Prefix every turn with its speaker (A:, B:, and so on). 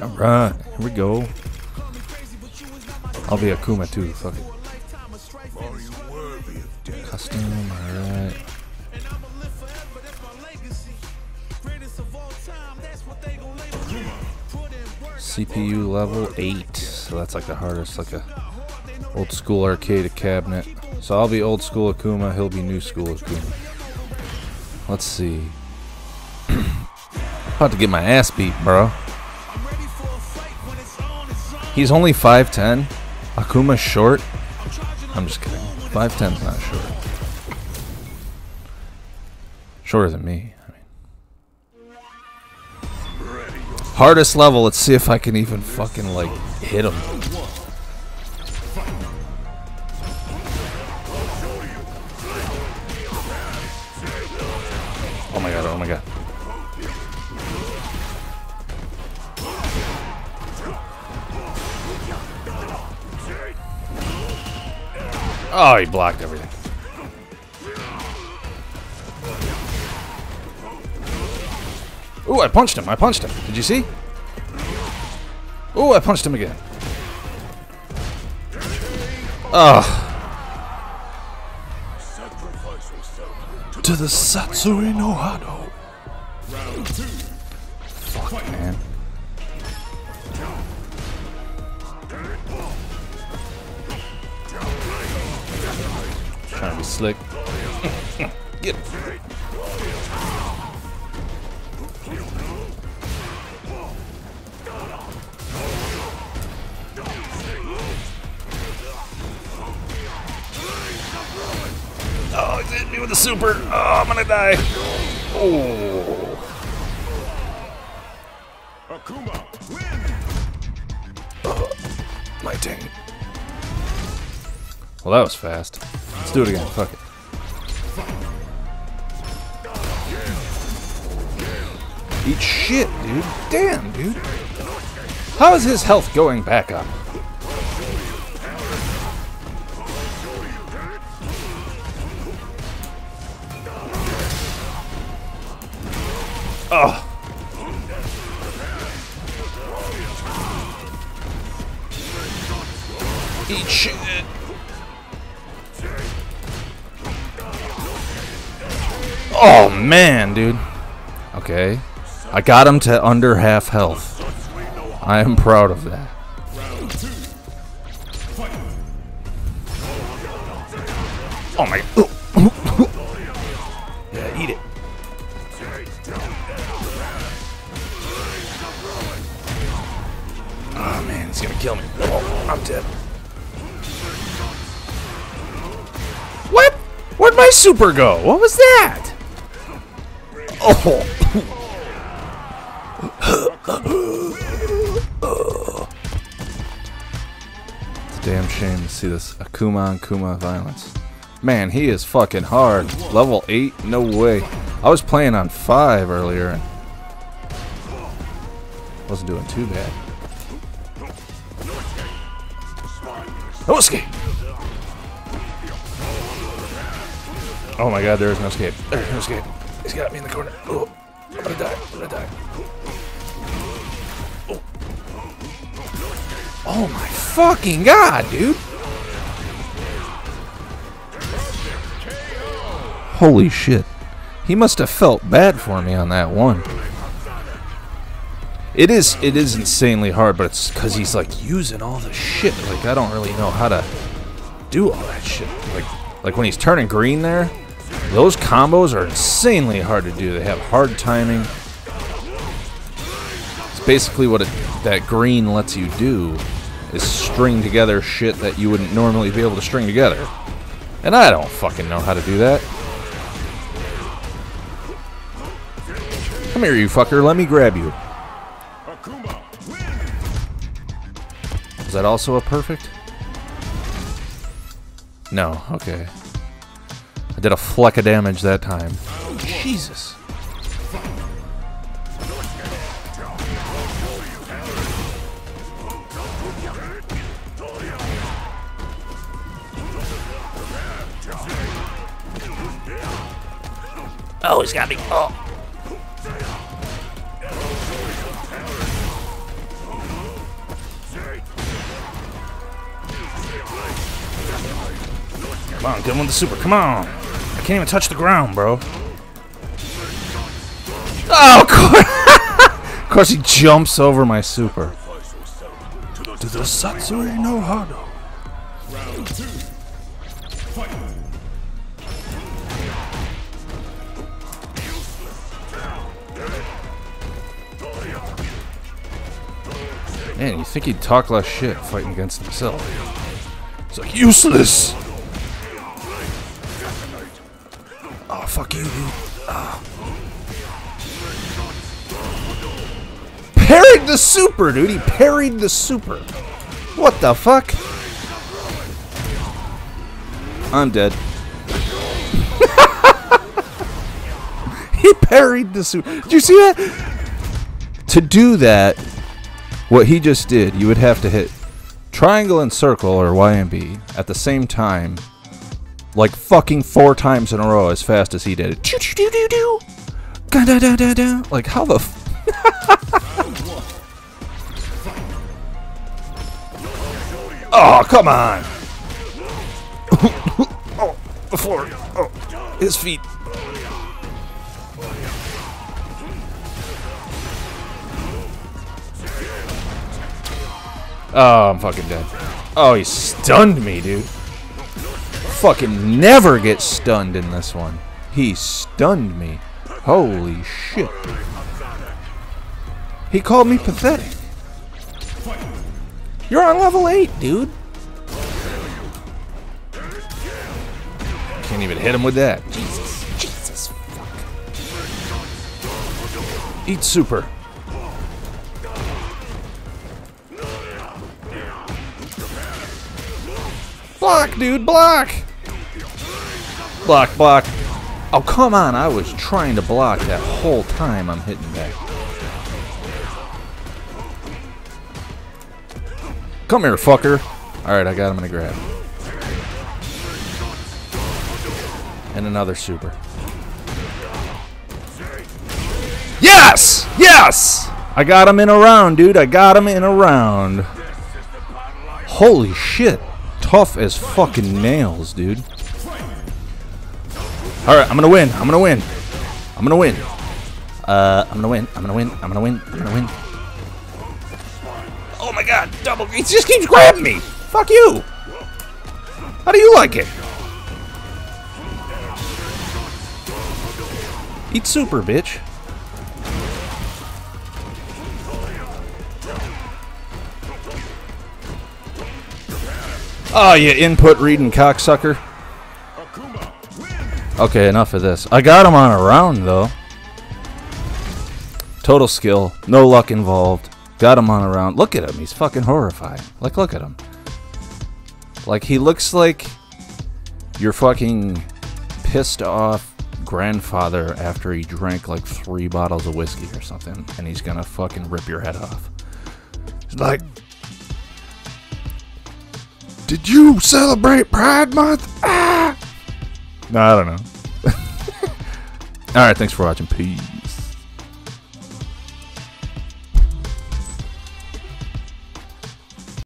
A: Alright, here we go. I'll be Akuma too, fuck it. Custom, alright. CPU level 8. So that's like the hardest, like a old school arcade cabinet. So I'll be old school Akuma, he'll be new school Akuma. Let's see. About to get my ass beat, bro. He's only 5'10. Akuma's short. I'm just kidding. 5'10's not short. Shorter than me. I mean. Hardest level. Let's see if I can even fucking like hit him. Oh, he blocked everything. Ooh, I punched him. I punched him. Did you see? Ooh, I punched him again. Ugh. To the Satsui no Hado. Fuck, man. Slick. Get him. Oh, he's hitting me with a super. Oh, I'm gonna die. Oh.
B: Akuma, win!
A: Oh, my dang. Well, that was fast. Let's do it again. Fuck it. Eat shit, dude. Damn, dude. How is his health going back up? Oh. Eat shit. Oh, oh man, dude. Okay. I got him to under half health. I am proud of that. Oh my. yeah, eat it. Oh man, he's gonna kill me. Oh, I'm dead. What? Where'd my super go? What was that? Oh. it's a damn shame to see this Akuma and Kuma violence. Man, he is fucking hard. Level 8? No way. I was playing on 5 earlier and wasn't doing too bad. No escape! Oh my god, there is no escape. There's no escape. He's got me in the corner. Oh, I'm gonna die. I'm gonna die. Oh. oh my fucking god, dude! Holy shit. He must have felt bad for me on that one. It is it is insanely hard, but it's because he's like using all the shit. Like I don't really know how to do all that shit. Like like when he's turning green there, those combos are insanely hard to do. They have hard timing. It's basically what it, that green lets you do is string together shit that you wouldn't normally be able to string together. And I don't fucking know how to do that. Come here, you fucker. Let me grab you. Is that also a perfect? No, okay. I did a fleck of damage that time. Jesus. Oh, he's got me. Oh. Come on, get him with the super. Come on. Can't even touch the ground, bro. Oh, of course, of course he jumps over my super. Do the Satsui no Hado?
B: Round two. Fight.
A: Man, you think he'd talk less shit fighting against himself? It's like useless. Fuck you. Parried the super, dude. He parried the super. What the fuck? I'm dead. he parried the super. Did you see that? To do that, what he just did, you would have to hit triangle and circle or Y and B, at the same time, like fucking four times in a row as fast as he did it. Choo choo doo doo doo. Da da da da. Like how the. Oh come on! oh, the floor. Oh, his feet. Oh, I'm fucking dead. Oh, he stunned me, dude. Fucking never get stunned in this one. He stunned me. Holy shit. He called me pathetic. You're on level 8, dude. Can't even hit him with that. Jesus. Jesus. Fuck. Eat super. Block, dude, block! Block, block. Oh, come on. I was trying to block that whole time I'm hitting back. Come here, fucker. Alright, I got him in a grab. And another super. Yes! Yes! I got him in a round, dude. I got him in a round. Holy shit. Tough as fucking nails, dude. Alright, I'm gonna win. I'm gonna win. I'm gonna win. Uh, I'm gonna win. I'm gonna win. I'm gonna win. I'm gonna win. Oh my god, double. He just keeps grabbing me. Fuck you. How do you like it? Eat super, bitch. Oh, you input reading cocksucker. Okay, enough of this. I got him on a round, though. Total skill. No luck involved. Got him on a round. Look at him. He's fucking horrifying. Like, look at him. Like, he looks like your fucking pissed off grandfather after he drank like three bottles of whiskey or something, and he's gonna fucking rip your head off. Like, Did you celebrate Pride Month? Ah! No, I don't know. All right, thanks for watching. Peace.